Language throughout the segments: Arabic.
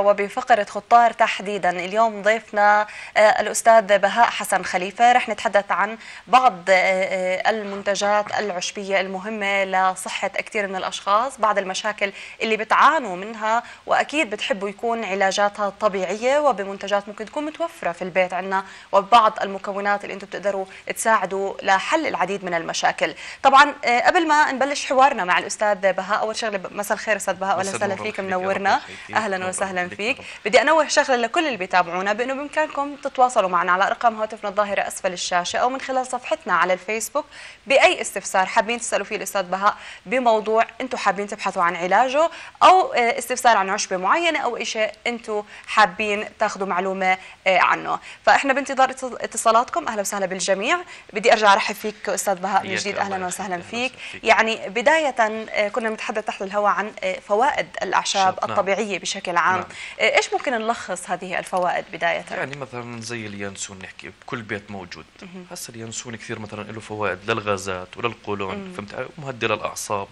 وبفقرة خطار تحديدا. اليوم ضيفنا آه، الأستاذ بهاء حسن خليفة. رح نتحدث عن بعض آه، آه، المنتجات العشبية المهمة لصحة كثير من الأشخاص بعض المشاكل اللي بتعانوا منها وأكيد بتحبوا يكون علاجاتها طبيعية وبمنتجات ممكن تكون متوفرة في البيت عندنا وبعض المكونات اللي أنتم بتقدروا تساعدوا لحل العديد من المشاكل. طبعا قبل ما نبلش حوارنا مع الأستاذ بهاء أول شغلة مساء الخير أستاذ بهاء وأهلا وسهلا فيك منورنا أهلا وسهلا فيك. بدي أنوه شغلة لكل اللي بيتابعونا. بأنه بإمكانكم تتواصلوا معنا على أرقام هاتفنا الظاهره أسفل الشاشة أو من خلال صفحتنا على الفيسبوك. بأي استفسار حابين تسألوا فيه الأستاذ بهاء بموضوع أنتم حابين تبحثوا عن علاجه أو آه، استفسار عن عشبة معينة أو شيء أنتم حابين تاخذوا معلومة آه، عنه. فإحنا بانتظار اتصالاتكم. أهلا وسهلا بالجميع. بدي أرجع أرحب فيك أستاذ بهاء من جديد. أهلا وسهلا فيك. يعني بداية آه، كنا نتحدث تحت الهواء عن فوائد الأعشاب نعم. الطبيعية بشكل عام. نعم. إيش ممكن نلخص هذه الفوائد بداية؟ يعني مثلا زي اليانسون نحكي بكل بيت موجود. هسه اليانسون كثير مثلا له فوائد للغازات وللقولون فهمت؟ مهدي للأعصاب.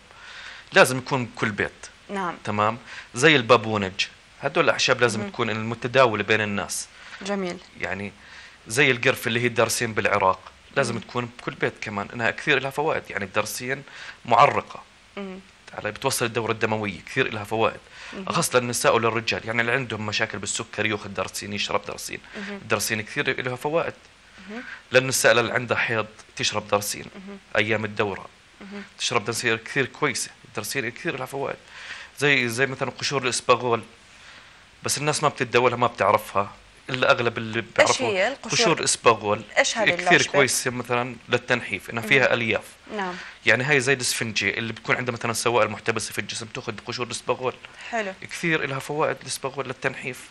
لازم يكون بكل بيت. نعم. تمام؟ زي البابونج. هدول الأعشاب لازم مم. تكون المتداولة بين الناس. جميل. يعني زي القرفه اللي هي الدارسين بالعراق. لازم مم. تكون بكل بيت كمان. إنها كثير لها فوائد. يعني الدرسين معرقة. مم. على بتوصل الدورة الدموية. كثير لها فوائد. خاصة للنساء وللرجال يعني اللي عندهم مشاكل بالسكري يأخذ درسين يشرب درسين. الدرسين كثير لها فوائد. للنساء اللي عندها حيض تشرب درسين. أيام الدورة. تشرب درسين كثير كويسة. الدرسين كثير لها فوائد. زي زي مثلا قشور الإسباغول. بس الناس ما بتتداولها ما بتعرفها. الا اغلب اللي بيعرفوا قشور إسباغول؟ إيش هذه كثير كويسة مثلا للتنحيف انها فيها ألياف. نعم. يعني هي زي الاسفنجي اللي بتكون عندها مثلا سوائل محتبسة في الجسم تأخذ قشور الاسباغول حلو. كثير لها فوائد الإسباغول للتنحيف.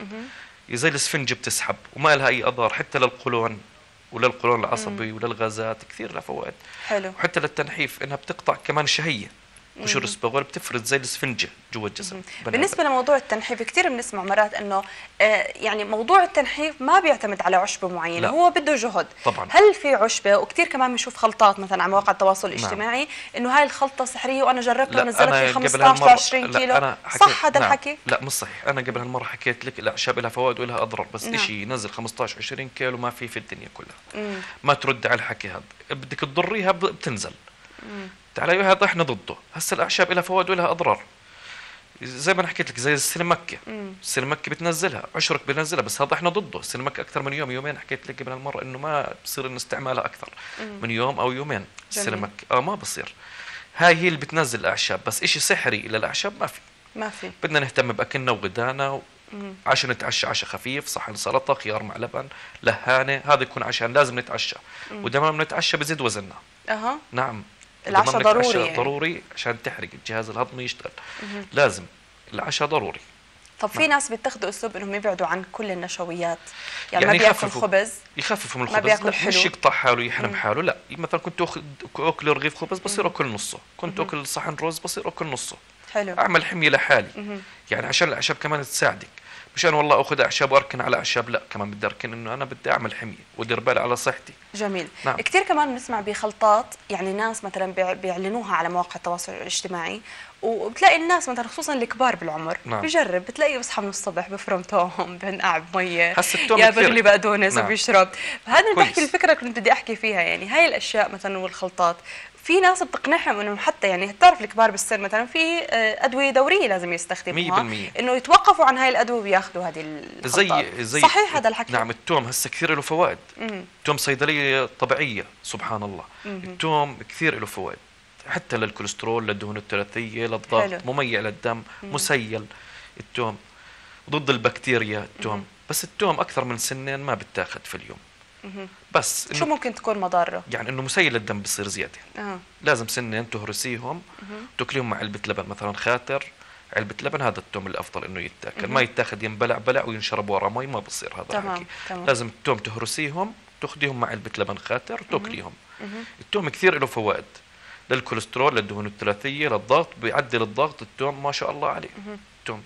زي الاسفنجه بتسحب وما لها أي أضرار حتى للقولون وللقولون العصبي وللغازات كثير لها فوائد. حلو. وحتى للتنحيف إنها بتقطع كمان الشهيه قشور الاسبغول بتفرز زي الاسفنجه جوا الجسم بالنسبة لموضوع التنحيف كثير بنسمع مرات إنه آه يعني موضوع التنحيف ما بيعتمد على عشبة معينة. هو بده جهد طبعا هل في عشبة وكثير كمان بنشوف خلطات مثلا على مواقع التواصل نعم. الاجتماعي نعم. إنه هاي الخلطة سحريه وأنا جربتها ونزلت لي 15 ل 20 كيلو أنا صح هذا نعم. الحكي لا مش صحيح أنا قبل هالمرة حكيت لك الاعشاب لها فوائد ولها أضرار بس نعم. شيء ينزل 15 20 كيلو ما في في الدنيا كلها مم. ما ترد على الحكي هذا بدك تضريها بتنزل مم. على هذا إحنا ضده. هسه الأعشاب لها فوائد ولها أضرار. زي ما أنا حكيت لك زي السلمكه السلمكه بتنزلها عشرك بنزلها بس هذا إحنا ضده. السلمكه أكثر من يوم يومين. حكيت لك قبل المره إنه ما بصير استعمالها أكثر. مم. من يوم أو يومين. السلمكه آه ما بصير. هاي هي اللي بتنزل الأعشاب. بس شيء سحري للاعشاب ما في. ما في. بدنا نهتم بأكلنا وغدانا و... عشان نتعشى عشاء خفيف صحن سلطة خيار مع لبن لهانة. هذا يكون عشان لازم نتعشى. ودائما بنتعشى بزيد وزننا. أها. نعم. العشاء ضروري يعني. ضروري عشان تحرق الجهاز الهضمي يشتغل. مه. لازم العشاء ضروري. طب في ناس بيتخذوا أسلوب إنهم يبعدوا عن كل النشويات. يعني, يعني ما بياكل خبز يخففوا من الخبز. ما بياكل حلو مش يقطع حاله يحرم حاله لا. مثلا كنت أكل رغيف خبز بصير أكل نصه. كنت أكل صحن رز بصير أكل نصه. حلو. أعمل حمية لحالي. مم. يعني عشان الأعشاب كمان تساعدك. مشان والله أخذ أعشاب وأركن على أعشاب لا كمان بدي أركن إنه أنا بدي أعمل حمية ودير بالي على صحتي جميل نعم. كثير كمان بنسمع بخلطات يعني ناس مثلا بيعلنوها على مواقع التواصل الاجتماعي وبتلاقي الناس مثلا خصوصا الكبار بالعمر نعم. بجرب بتلاقيه بصحى من الصبح بفرم توم بنقع بميه يا بغلي بقدونس نعم. وبيشرب فهذا بحكي الفكرة كنت بدي أحكي فيها يعني هاي الأشياء مثلا والخلطات في ناس بتقنعهم إنه حتى يعني بتعرف الكبار بالسن مثلا في آه، أدوية دورية لازم يستخدموها. 100% إنه يتوقفوا عن هاي الأدوية وياخذوا هذه الخلطات زي زي صحيح هذا الحكي. نعم التوم هسه كثير له فوائد. التوم صيدلية طبيعية سبحان الله. مم. التوم كثير له فوائد. حتى للكوليسترول للدهون الثلاثيه للضغط مميع للدم مم. مسيل. التوم ضد البكتيريا التوم. مم. بس التوم أكثر من سنين ما بتاخذ في اليوم. بس شو ممكن تكون مضاره؟ يعني إنه مسيل للدم بصير زيادة. آه. لازم سنين تهرسيهم تاكليهم مع علبة لبن مثلا خاتر علبة لبن هذا التوم الأفضل إنه يتاكل. ما يتاخذ ينبلع بلع وينشرب ورا مي ما بصير هذا تمام. الحكي. تمام. لازم التوم تهرسيهم تاخذيهم مع علبة لبن خاتر وتاكليهم التوم كثير له فوائد. للكوليسترول للدهون الثلاثية للضغط بيعدل الضغط التوم ما شاء الله عليه. التوم.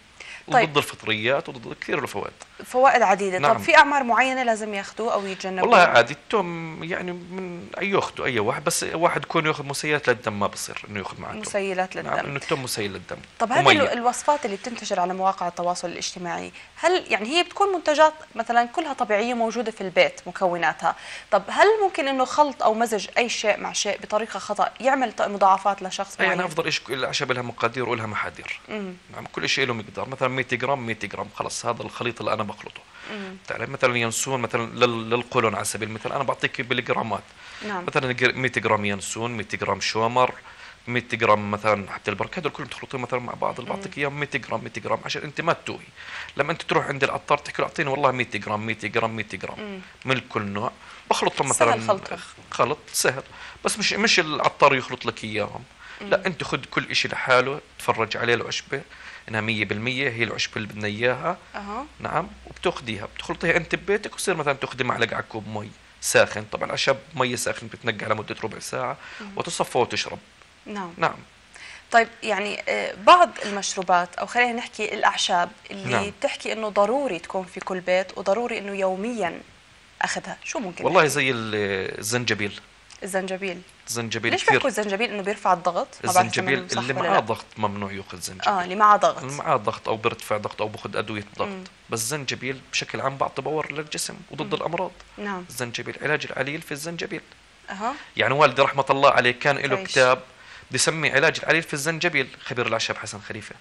طيب. وضد الفطريات وضد كثير الفوائد. فوائد عديدة. نعم. طب في أعمار معينة لازم ياخذوه أو يتجنبوه؟ والله عادي التوم يعني من أي ياخذوا أي واحد بس واحد يكون يأخذ مسيلات للدم ما بصير إنه يأخذ معه مسيلات نعم للدم. إنه التوم مسيل للدم. طب هذه الوصفات اللي بتنتشر على مواقع التواصل الاجتماعي هل يعني هي بتكون منتجات مثلا كلها طبيعية موجودة في البيت مكوناتها؟ طب هل ممكن إنه خلط أو مزج أي شيء مع شيء بطريقة خطأ يعمل مضاعفات لشخص معين أنا أفضل شيء الأعشاب لها مقادير ولها محاذير. نعم كل شيء له مقدار مثلا 100 جرام 100 جرام خلص هذا الخليط اللي أنا بخلطه. تعرف؟ مثلا ينسون مثلا لل- للقولون على سبيل المثال أنا بعطيك بالجرامات. نعم. مثلا جر- 100 جرام ينسون 100 جرام شومر 100 جرام مثلا حبة البركة هذول كلهم تخلطوهم مثلا مع بعض. اللي بعطيك إياهم 100 جرام 100 جرام عشان أنت ما تتوهي. لما أنت تروح عند العطار تحكي له أعطيني والله 100 جرام 100 جرام 100 جرام مم. من كل نوع. بخلطهم سهل مثلا خلطهم. خلط سهل. بس مش مش العطار يخلط لك إياهم. لا أنت خذ كل شيء لحاله تفرج عليه العشبه إنها 100% هي العشبه اللي بدنا إياها. أها. نعم. وبتأخذيها. بتخلطيها أنت ببيتك وتصير مثلا تأخذي معلقة على كوب مي ساخن. طبعا العشب مي ساخن بتنقع لمدة ربع ساعة وتصفى وتشرب. نعم. نعم. طيب يعني آه، بعض المشروبات أو خلينا نحكي الأعشاب اللي نعم. بتحكي إنه ضروري تكون في كل بيت وضروري إنه يوميا أخذها شو ممكن والله نحكي؟ زي ال- الزنجبيل. الزنجبيل. الزنجبيل ليش بيحكوا الزنجبيل؟ إنه بيرفع الضغط. الزنجبيل اللي معاه. ضغط ممنوع يأخذ زنجبيل. آه اللي معاه ضغط. اللي معاه ضغط أو بيرتفع ضغط أو باخذ أدوية ضغط. مم. بس الزنجبيل بشكل عام بعطي باور للجسم وضد الأمراض. نعم. الزنجبيل علاج العليل في الزنجبيل. أها. يعني والدي رحمة الله عليه كان له. كتاب بسمي علاج العليل في الزنجبيل. خبير الأعشاب حسن خليفة.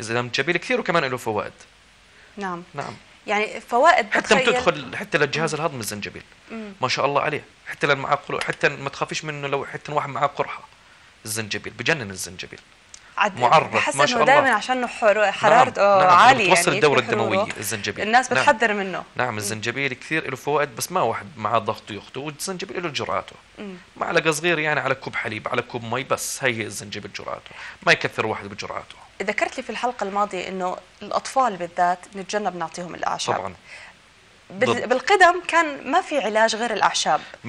الزنجبيل كثير وكمان له فوائد. نعم. نعم. يعني فوائد حتى بتدخل حتى للجهاز الهضمي الزنجبيل. ما شاء الله عليه حتى لما معاه حتى ما تخافيش منه لو حتى واحد معاه قرحة الزنجبيل بجنن الزنجبيل معرف، بحس ما شاء الله. دائما عشان حر... حرارته نعم. عالية بتوصل يعني الدوره. الدمويه الزنجبيل الناس نعم. بتحذر منه نعم الزنجبيل كثير له فوائد بس ما واحد معاه ضغط يخطو والزنجبيل له جرعاته. معلقة صغيرة يعني على كوب حليب على كوب مي بس هي هي الزنجبيل جرعاته ما يكثر واحد بجرعاته ذكرت لي في الحلقة الماضية إنه الأطفال بالذات نتجنب نعطيهم الأعشاب. طبعا. بال... بالقدم كان ما في علاج غير الأعشاب. 100%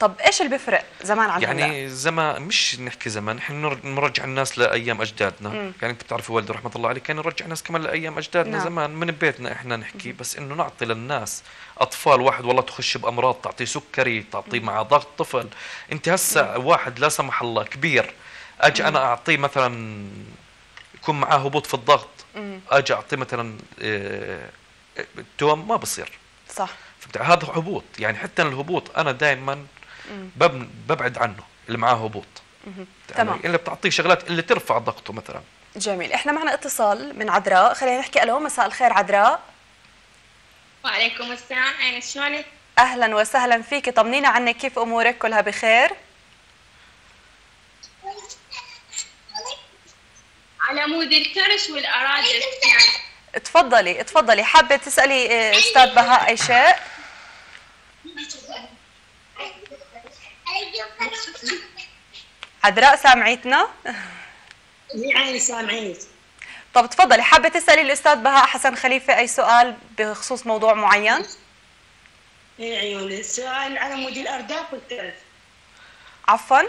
طب إيش اللي بيفرق زمان عن هلا؟ يعني زمان مش نحكي زمان نحن نر- نرجع الناس لأيام أجدادنا. مم. يعني أنت بتعرفي والدي رحمة الله عليه كان يرجع الناس كمان لأيام أجدادنا نعم. زمان من بيتنا إحنا نحكي. بس إنه نعطي للناس أطفال واحد والله تخش بأمراض تعطيه سكري تعطيه مع ضغط طفل. أنت هسه واحد لا سمح الله كبير أجي أنا أعطيه مثلا يكون معاه هبوط في الضغط مم. أجي أعطيه مثلا آه، توم ما بصير. صح. هذا هبوط يعني حتى الهبوط أنا دائما ببعد عنه اللي معاه هبوط. يعني تمام. اللي بتعطيه شغلات اللي ترفع ضغطه مثلا. جميل. إحنا معنا اتصال من عذراء. خلينا نحكي ألو مساء الخير عذراء. وعليكم السلام. أنا شلونك؟ أهلا وسهلا فيك. طمنينا عنك كيف أمورك؟ كلها بخير؟ على مود الكرش والأرادف يعني تفضلي تفضلي حابة تسألي آه، أستاذ بهاء اي شيء عذراء سامعيتنا؟ يعني سامعينك طب تفضلي. حابة تسألي الأستاذ بهاء حسن خليفة أي سؤال بخصوص موضوع معين؟ اي عيوني. السؤال على مود الارداف والكرف عفوا.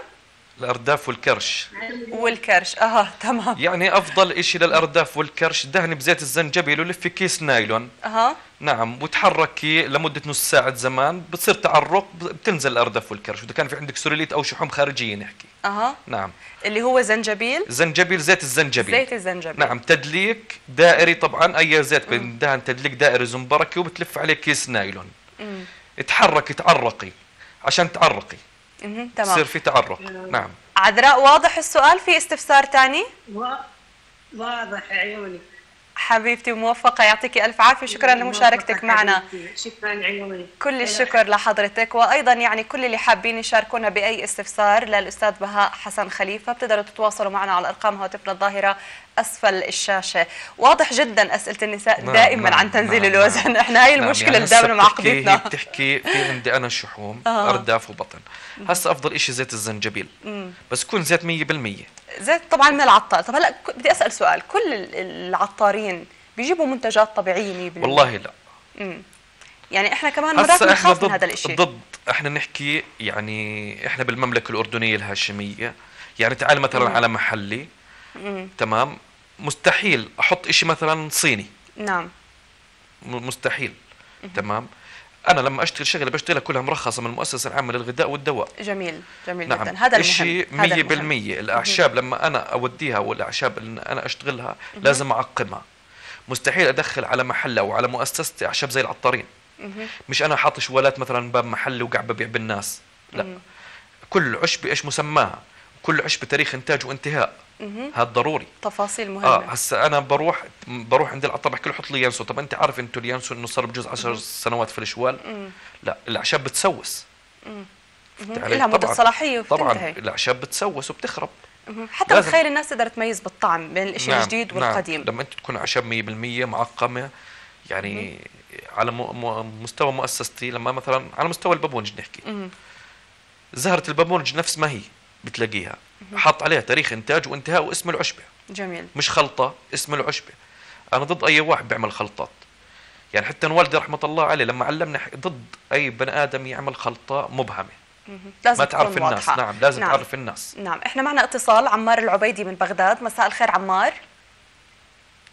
الأرداف والكرش. والكرش. أها تمام. يعني أفضل إشي للأرداف والكرش دهني بزيت الزنجبيل ولفي كيس نايلون. أها. نعم وتحركي لمدة نص ساعة زمان بتصير تعرق بتنزل الأرداف والكرش. وإذا كان في عندك سوريليت أو شحوم خارجية نحكي. أها. نعم. اللي هو زنجبيل؟ زنجبيل زيت الزنجبيل. زيت الزنجبيل. نعم تدليك دائري طبعا أي زيت بندهن تدليك دائري زنبركي وبتلف عليه كيس نايلون. مم. تحركي تعرقي. عشان تعرقي. مهم. يصير تمام. في تعرق نعم. عذراء واضح السؤال. في استفسار تاني؟ و... واضح عيوني. حبيبتي موفقة. يعطيكي ألف عافية. شكرا لمشاركتك معنا. شكرا عيوني. كل الشكر لحضرتك. وأيضا يعني كل اللي حابين يشاركونا بأي استفسار للأستاذ بهاء حسن خليفة بتقدروا تتواصلوا معنا على أرقام هاتفنا الظاهرة أسفل الشاشة. واضح جدا أسئلة النساء نعم، دائما نعم، عن تنزيل نعم، الوزن. نعم. إحنا هاي نعم، المشكلة يعني اللي دائما معقدتنا بتحكي في عندي أنا شحوم آه. أرداف وبطن. هسه أفضل إشي زيت الزنجبيل. مم. بس يكون زيت 100% زيت طبعا من العطار. طب هلا بدي أسأل سؤال. كل ال- العطارين بيجيبوا منتجات طبيعية 100% والله لا. مم. يعني إحنا كمان مرات بنخاف من هذا الشيء ضد. إحنا نحكي يعني إحنا بالمملكة الأردنية الهاشمية. يعني تعال مثلا مم. على محلي. مم. تمام؟ مستحيل. أحط إشي مثلا صيني. نعم. مستحيل. تمام؟ أنا لما أشتغل شغلة بشتغلها كلها مرخصة من المؤسسه العامه للغذاء والدواء. جميل. جميل نعم. جدا. هذا شيء هذا 100% المهم. الأعشاب لما أنا أوديها والأعشاب اللي أنا أشتغلها لازم أعقمها. مستحيل أدخل على محل أو على مؤسستي أعشاب زي العطارين. مش أنا حاطط شوالات مثلا باب محلي وقاعد ببيع بالناس. لا. كل عشبه إيش مسماها؟ كل عشبه تاريخ انتاج وانتهاء. هذا ضروري. تفاصيل مهمة. آه هسا أنا بروح بروح عند العطار بحكي له حط لي يانسو طب أنت عارف أنتو اليانسو إنه صار بجوز 10 سنوات في الشوال لا الأعشاب بتسوس؟ لها مدة. صلاحية طبعا الأعشاب بتسوس وبتخرب. حتى بتخيل الناس تقدر تميز بالطعم بين الشيء الجديد والقديم. نعم. لما أنت تكون أعشاب 100% معقمة يعني على. مستوى مؤسستي لما مثلا على مستوى البابونج نحكي. زهرة البابونج نفس ما هي. بتلاقيها. حاط عليها تاريخ إنتاج وانتهاء واسم العشبة. جميل. مش خلطة اسم العشبة. أنا ضد أي واحد بيعمل خلطات. يعني حتى والدي رحمة الله عليه لما علمنا ضد أي بني آدم يعمل خلطة مبهمة. لازم ما تعرف تكون الناس. واضحة. نعم لازم نعم. تعرف الناس. نعم. إحنا معنا اتصال عمار العبيدي من بغداد. مساء الخير عمار.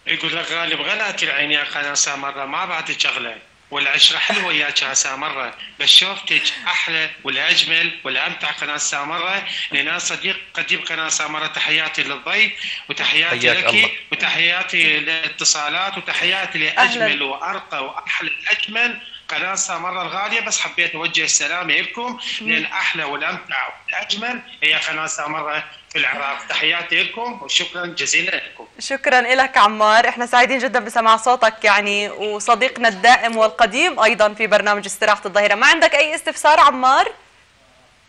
يقول لك غالب غلات العين يا قناة سامرة ما بعد شغلة. والعشرة حلوة ياك يا سامرة. بس شوفتك أحلى والأجمل والأمتع قناة سامرة. لأن صديق قديم قناة سامرة تحياتي للضيف وتحياتي لك الله. وتحياتي للاتصالات وتحياتي لأجمل وأرقى وأحلى الأجمل. قناة سامرة الغالية بس حبيت أوجه السلام لكم لأن أحلى والأمتع والأجمل هي قناة سامرة في العراق تحياتي لكم وشكرا جزيلا لكم. شكرا لك عمار. إحنا سعيدين جدا بسماع صوتك يعني وصديقنا الدائم والقديم أيضا في برنامج استراحة الظهيرة. ما عندك أي استفسار عمار؟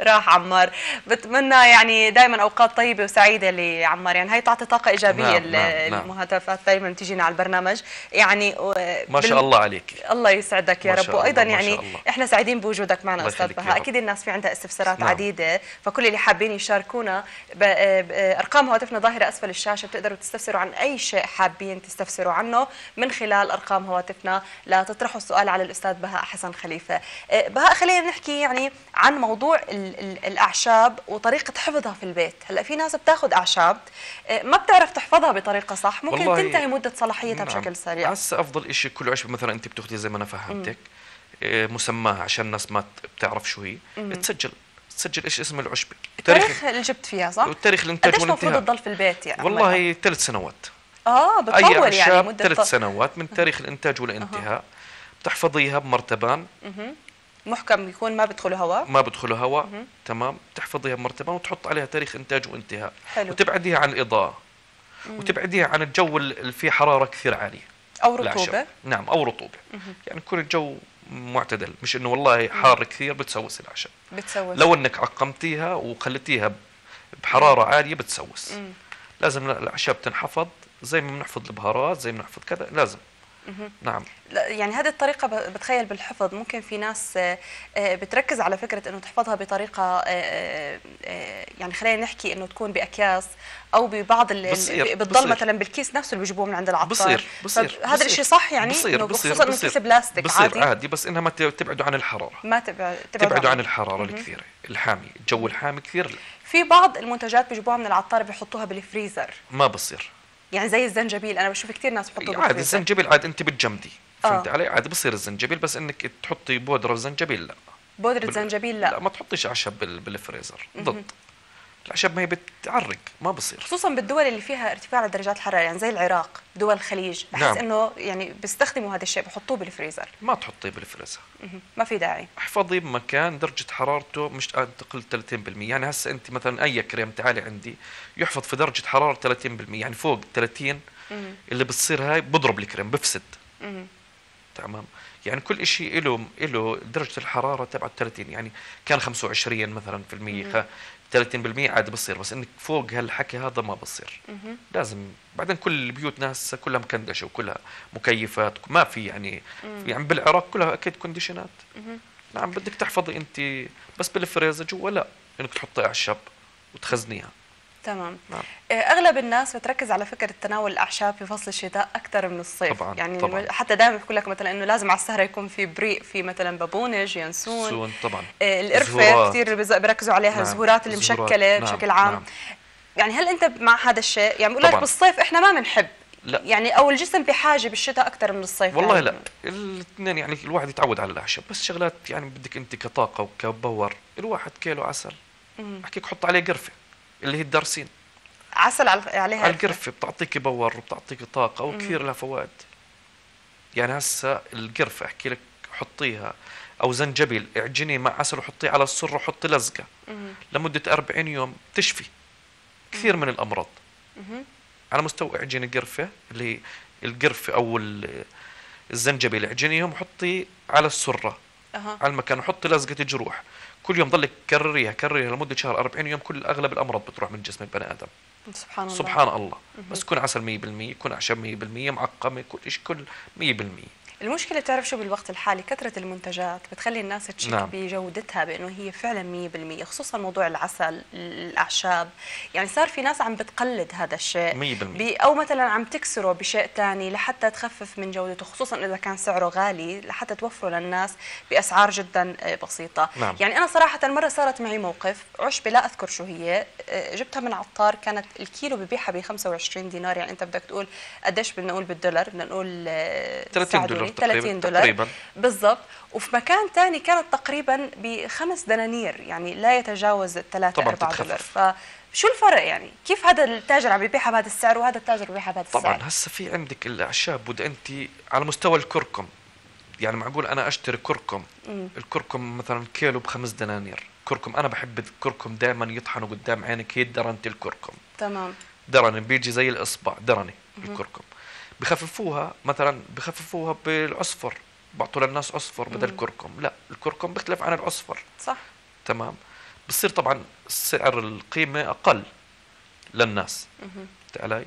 راح عمار. بتمنى يعني دائما أوقات طيبة وسعيدة لعمار. يعني هي تعطي طاقة إيجابية نعم، ال- نعم، نعم. المهاتفات دائما تجينا على البرنامج. يعني ما شاء الله عليك. الله يسعدك يا ما رب. وأيضا يعني. إحنا سعيدين بوجودك معنا أستاذ بهاء. أكيد الناس في عندها استفسارات نعم. عديدة. فكل اللي حابين يشاركونا أرقام هواتفنا ظاهرة أسفل الشاشة. بتقدروا تستفسروا عن أي شيء حابين تستفسروا عنه من خلال أرقام هواتفنا. لا تطرحوا السؤال على الأستاذ بهاء حسن خليفة. أه، بهاء خلينا نحكي يعني عن موضوع الأعشاب وطريقة حفظها في البيت. هلأ في ناس بتاخذ أعشاب أه، ما بتعرف تحفظها بطريقة صح. ممكن تنتهي مدة صلاحيتها نعم. بشكل سريع. هسه أفضل شيء كل عشبه مثلا أنت بتأخذي زي ما أنا فهمتك إيه، مسماها عشان الناس ما بتعرف شو هي. تسجل تسجل إيش اسم العشبه التاريخ اللي جبت فيها صح؟ وتاريخ الانتاج قديش المفروض تضل في البيت يعني؟ والله ثلاث سنوات. آه بتطول يعني أعشاب مدة ثلاث سنوات من تاريخ الإنتاج والإنتهاء. بتحفظيها بمرتبان. محكم يكون ما بدخله هواء ما بدخلوا هواء تمام. تحفظيها بمرتبان وتحط عليها تاريخ إنتاج وانتهاء. حلو. وتبعديها عن الاضاءه وتبعديها عن الجو اللي فيه حرارة كثير عالية. أو. رطوبة. نعم أو رطوبة. يعني يكون الجو معتدل. مش إنه والله حار كثير بتسوس الأعشاب. بتسوي لو إنك عقمتيها وخليتيها بحرارة عالية بتسوس. لازم الأعشاب تنحفظ. زي ما بنحفظ البهارات زي ما بنحفظ كذا لازم. نعم. لا، يعني هذه الطريقة بتخيل بالحفظ. ممكن في ناس آه، آه، بتركز على فكرة إنه تحفظها بطريقة آه، يعني خلينا نحكي إنه تكون بأكياس أو ببعض بتضل. مثلا بالكيس نفسه اللي بيجيبوه من عند العطار. بصير بصير هذا. الشيء صح يعني؟ بصير إنه بصير خصوصا إنه بصير كيس بلاستيك بصير عادي. عادي بس إنها ما تبعدوا عن الحرارة. ما تبع تبعدوا عن الحرارة. الكثيرة. الحامي الجو الحامي كثير. لا. في بعض المنتجات بيجيبوها من العطار بيحطوها بالفريزر. ما بصير. يعني زي الزنجبيل أنا بشوف كثير ناس بيحطوه عادي الزنجبيل عادي أنت بتجمدي فهمت آه. علي؟ عادي بصير الزنجبيل بس إنك تحطي بودرة زنجبيل لا. بودرة بال- زنجبيل لا. لا ما تحطيش أعشاب بال- بالفريزر ضد. الأعشاب ما هي بتعرق ما بصير. خصوصا بالدول اللي فيها ارتفاع لدرجات الحرارة يعني زي العراق دول الخليج بحس نعم. إنه يعني بيستخدموا هذا الشيء بحطوه بالفريزر. ما تحطيه بالفريزر. ما في داعي. احفظي بمكان درجة حرارته مش تقل 30% يعني هسه أنت مثلا أي كريم تعالي عندي يحفظ في درجة حرارة 30% يعني فوق 30 اللي بتصير هاي بضرب الكريم بفسد. مهم. تمام. يعني كل شيء له له درجة الحرارة تبع 30 يعني كان 25 مثلا في المية خ- 30% عادي بصير بس إنك فوق هالحكي هذا ما بصير. لازم بعدين كل البيوت ناس كلها مكندشة وكلها مكيفات ما في يعني يعني بالعراق كلها أكيد كوندشنات. نعم بدك تحفظي أنت بس بالفريزر جوا لا إنك تحطي اعشاب وتخزنيها. تمام نعم. آه، أغلب الناس بتركز على فكرة تناول الأعشاب في فصل الشتاء أكثر من الصيف طبعاً، يعني طبعاً. حتى دائما بيقول لك مثلا إنه لازم على السهره يكون في بريق في مثلا بابونج ينسون سون طبعا آه، القرفة. كثير بيركزوا عليها نعم، الزهورات اللي. مشكلة نعم، بشكل عام نعم. يعني هل أنت مع هذا الشيء يعني بقول لك. بالصيف إحنا ما بنحب لا. يعني أو الجسم بحاجه بالشتاء أكثر من الصيف والله يعني. لا الاثنين يعني الواحد يتعود على الأعشاب بس شغلات يعني بدك أنت كطاقة وكبور الواحد كيلو عسل. أحكيك حط عليه قرفة اللي هي الدرسين عسل عليها على القرفة بتعطيك باور وبتعطيك طاقة وكثير لها فوائد. يعني هسه القرفة أحكي لك حطيها. أو زنجبيل اعجني مع عسل وحطيه على السره وحطي لزقة. لمدة 40 يوم تشفي. كثير من الأمراض. على مستوى اعجني قرفة اللي هي القرفة أو ال- الزنجبيل اعجنيهم وحطي على السرة. أها. على المكان وحطي لزقة جروح كل يوم ضلك كرريها كرريها لمدة شهر 40 يوم كل أغلب الأمراض بتروح من جسم البني آدم. سبحان الله. سبحان الله. بس يكون عسل 100% يكون أعشاب 100% معقمة كل شيء كل 100% المشكلة تعرف شو بالوقت الحالي كثرة المنتجات بتخلي الناس تشك نعم. بجودتها بأنه هي فعلا 100% خصوصا موضوع العسل الأعشاب يعني صار في ناس عم بتقلد هذا الشيء 100%. ب- أو مثلا عم تكسره بشيء ثاني لحتى تخفف من جودته خصوصا إذا كان سعره غالي لحتى توفره للناس بأسعار جدا آه، بسيطة نعم. يعني أنا صراحة مرة صارت معي موقف عشبة لا أذكر شو هي آه، جبتها من عطار كانت الكيلو ببيعها ب 25 دينار يعني أنت بدك تقول قديش بدنا نقول بالدولار بدنا نقول آه، 30 ساعدوني. دولار تقريباً. 30 دولار. تقريباً. بالضبط. وفي مكان ثاني كانت تقريبا بخمس دنانير يعني لا يتجاوز الثلاثة طبعاً أربعة بتتخفف. دولار. فشو الفرق يعني؟ كيف هذا التاجر عم يبيعها بهذا السعر وهذا التاجر بيبيعها بهذا السعر؟ طبعا هسه في عندك الأعشاب بده انت على مستوى الكركم. يعني معقول أنا أشتري كركم؟ الكركم مثلا كيلو بخمس دنانير. كركم أنا بحب الكركم دائما يطحنوا قدام عينك هي درنة الكركم. تمام. درن بيجي زي الإصبع درنه الكركم. بخففوها مثلا بخففوها بالعصفر. بعطوا للناس عصفر بدل كركم. لا الكركم بيختلف عن العصفر. صح. تمام. بصير طبعا سعر القيمة أقل للناس. علي؟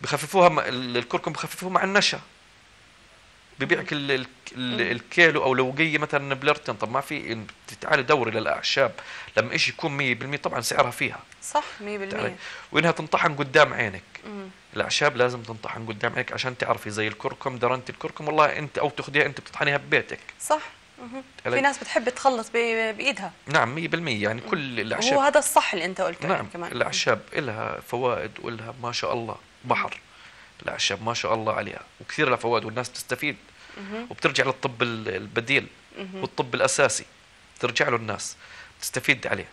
بخففوها الكركم بخففوه مع النشا. ببيعك ال- ال- ال- الكيلو أو لوقيه مثلا بلرتن طب ما في تعالي دوري للاعشاب لما إيش يكون 100% طبعا سعرها فيها. صح 100% تعالي وإنها تنطحن قدام عينك. مم. الأعشاب لازم تنطحن قدام عينك عشان تعرفي زي الكركم درنت الكركم والله أنت أو تاخذيها أنت بتطحنيها ببيتك. صح. في ناس بتحب تخلص بإيدها. نعم 100% يعني كل الأعشاب. وهو هذا الصح اللي أنت قلته نعم يعني كمان. الأعشاب لها فوائد ولها ما شاء الله بحر. الاعشاب ما شاء الله عليها. وكثير لها فوائد والناس تستفيد. وبترجع للطب ال- البديل والطب الأساسي. ترجع له الناس. تستفيد عليه.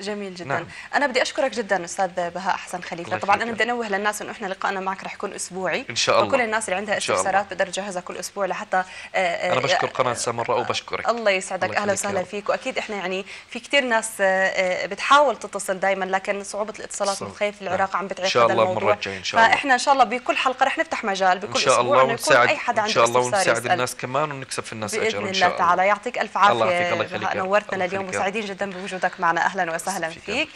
جميل جدا نعم. أنا بدي أشكرك جدا أستاذ بهاء حسن خليفة الله طبعا أنا بدي أنوه للناس إنه إحنا لقائنا معك رح يكون أسبوعي إن شاء الله. وكل الناس اللي عندها شاء الله. استفسارات بقدر تجهزها كل أسبوع لحتى آه، آه، أنا بشكر قناة سامراء وبشكرك الله يسعدك الله أهلا وسهلا. فيك وأكيد إحنا يعني في كثير ناس آه، آه، بتحاول تتصل دائما لكن صعوبة الاتصالات خيف نعم. العراق عم بتعيق إن شاء هذا الله الموضوع المرة الجاية إن شاء الله. فإحنا إن شاء الله بكل حلقة رح نفتح مجال بكل إن شاء أسبوع الله ونساعد أي حدا إن عنده شاء الله ونساعد. الناس كمان ونكسب في الناس اجر باذن إن الله شاء الله تعالى يعطيك ألف الله عافية الله. نورتنا الله اليوم. وسعيدين جدا بوجودك معنا أهلا وسهلا رب. فيك